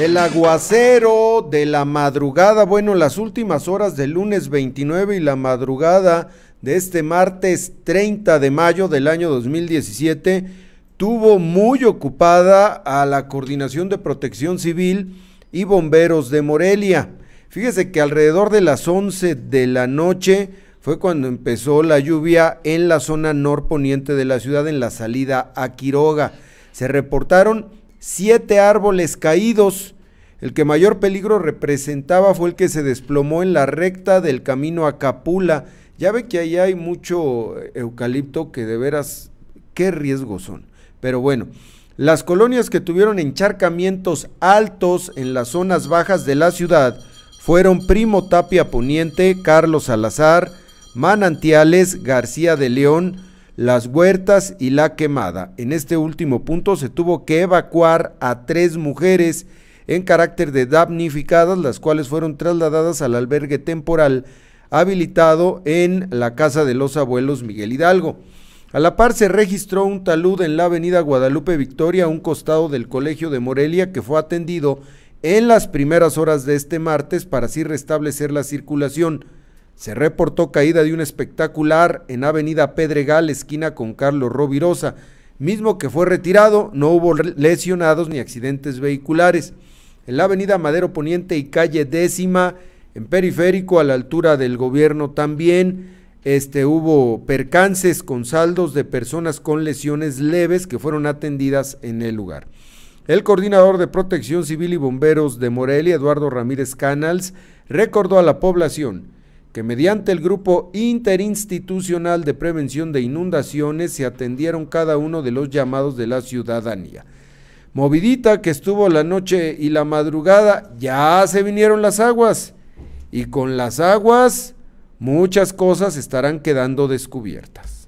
El aguacero de la madrugada, bueno, las últimas horas del lunes 29 y la madrugada de este martes 30 de mayo del año 2017 tuvo muy ocupada a la Coordinación de Protección Civil y Bomberos de Morelia. Fíjese que alrededor de las 11 de la noche fue cuando empezó la lluvia en la zona norponiente de la ciudad en la salida a Quiroga. Se reportaron siete árboles caídos. El que mayor peligro representaba fue el que se desplomó en la recta del camino a Capula. Ya ve que ahí hay mucho eucalipto que de veras, qué riesgos son. Pero bueno, las colonias que tuvieron encharcamientos altos en las zonas bajas de la ciudad fueron Primo Tapia Poniente, Carlos Salazar, Manantiales, García de León, las huertas y la quemada. En este último punto se tuvo que evacuar a tres mujeres en carácter de damnificadas, las cuales fueron trasladadas al albergue temporal habilitado en la casa de los abuelos Miguel Hidalgo. A la par se registró un talud en la avenida Guadalupe Victoria, a un costado del Colegio de Morelia, que fue atendido en las primeras horas de este martes para así restablecer la circulación. Se reportó caída de un espectacular en Avenida Pedregal, esquina con Carlos Rovirosa, mismo que fue retirado, no hubo lesionados ni accidentes vehiculares. En la Avenida Madero Poniente y calle décima, en periférico, a la altura del gobierno también, este, hubo percances con saldos de personas con lesiones leves que fueron atendidas en el lugar. El coordinador de Protección Civil y Bomberos de Morelia, Eduardo Ramírez Canals, recordó a la población que mediante el Grupo Interinstitucional de Prevención de Inundaciones se atendieron cada uno de los llamados de la ciudadanía. Movidita que estuvo la noche y la madrugada, ya se vinieron las aguas y con las aguas muchas cosas estarán quedando descubiertas.